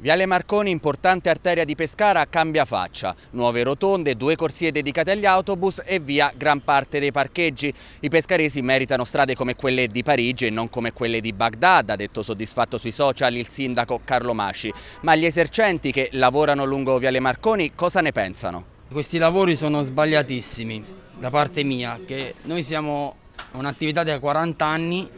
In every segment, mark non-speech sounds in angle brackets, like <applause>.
Viale Marconi, importante arteria di Pescara, cambia faccia. Nuove rotonde, due corsie dedicate agli autobus e via gran parte dei parcheggi. I pescaresi meritano strade come quelle di Parigi e non come quelle di Baghdad, ha detto soddisfatto sui social il sindaco Carlo Masci. Ma gli esercenti che lavorano lungo Viale Marconi cosa ne pensano? Questi lavori sono sbagliatissimi da parte mia, che noi siamo un'attività da 40 anni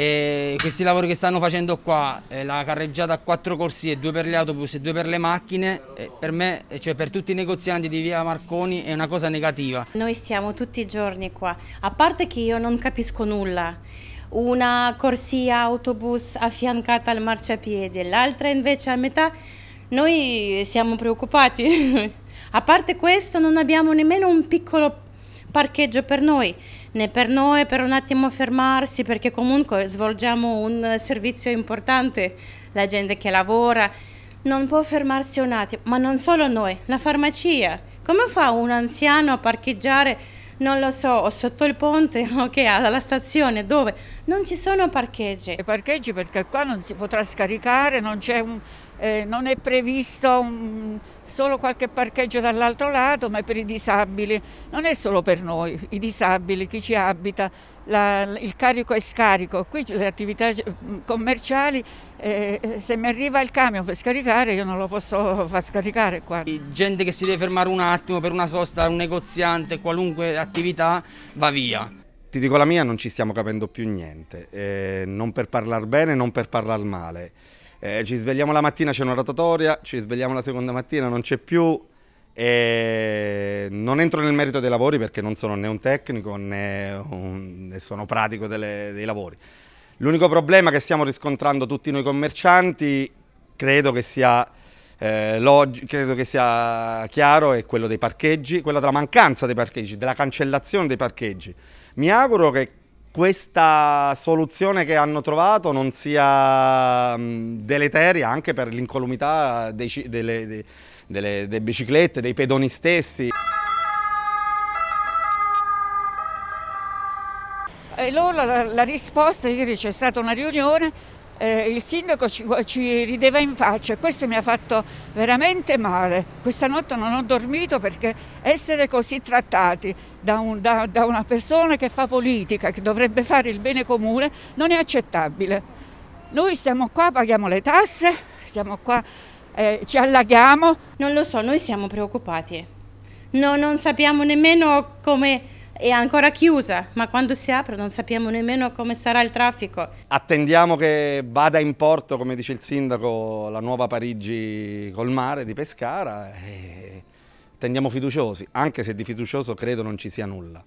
e questi lavori che stanno facendo qua, eh, la carreggiata a quattro corsie, due per gli autobus e due per le macchine, eh, per me, cioè per tutti i negozianti di via Marconi è una cosa negativa. Noi stiamo tutti i giorni qua, a parte che io non capisco nulla. Una corsia autobus affiancata al marciapiede, l'altra invece a metà, noi siamo preoccupati. <laughs> a parte questo non abbiamo nemmeno un piccolo parcheggio per noi, né per noi per un attimo fermarsi perché comunque svolgiamo un servizio importante, la gente che lavora non può fermarsi un attimo, ma non solo noi, la farmacia. Come fa un anziano a parcheggiare, non lo so, sotto il ponte o <laughs> okay, alla stazione dove non ci sono parcheggi? I parcheggi perché qua non si potrà scaricare, non c'è un eh, non è previsto un, solo qualche parcheggio dall'altro lato, ma è per i disabili, non è solo per noi, i disabili, chi ci abita, la, il carico e scarico, qui le attività commerciali, eh, se mi arriva il camion per scaricare io non lo posso far scaricare qua. Gente che si deve fermare un attimo per una sosta, un negoziante, qualunque attività, va via. Ti dico la mia, non ci stiamo capendo più niente, eh, non per parlare bene, non per parlare male. Eh, ci svegliamo la mattina, c'è una rotatoria, ci svegliamo la seconda mattina, non c'è più. E non entro nel merito dei lavori perché non sono né un tecnico né, un, né sono pratico delle, dei lavori. L'unico problema che stiamo riscontrando tutti noi commercianti, credo che sia eh, credo che sia chiaro è quello dei parcheggi, quello della mancanza dei parcheggi, della cancellazione dei parcheggi. Mi auguro che questa soluzione che hanno trovato non sia deleteria anche per l'incolumità delle, delle, delle biciclette, dei pedoni stessi. E loro la, la risposta, ieri c'è stata una riunione eh, il sindaco ci, ci, rideva in faccia e questo mi ha fatto veramente male. Questa notte non ho dormito perché essere così trattati da, un, da, da una persona che fa politica, che dovrebbe fare il bene comune, non è accettabile. Noi stiamo qua, paghiamo le tasse, stiamo qua, eh, ci allaghiamo. Non lo so, noi siamo preoccupati. No, non sappiamo nemmeno come è ancora chiusa, ma quando si apre non sappiamo nemmeno come sarà il traffico. Attendiamo che vada in porto, come dice il sindaco, la nuova Parigi col mare di Pescara e tendiamo fiduciosi, anche se di fiducioso credo non ci sia nulla.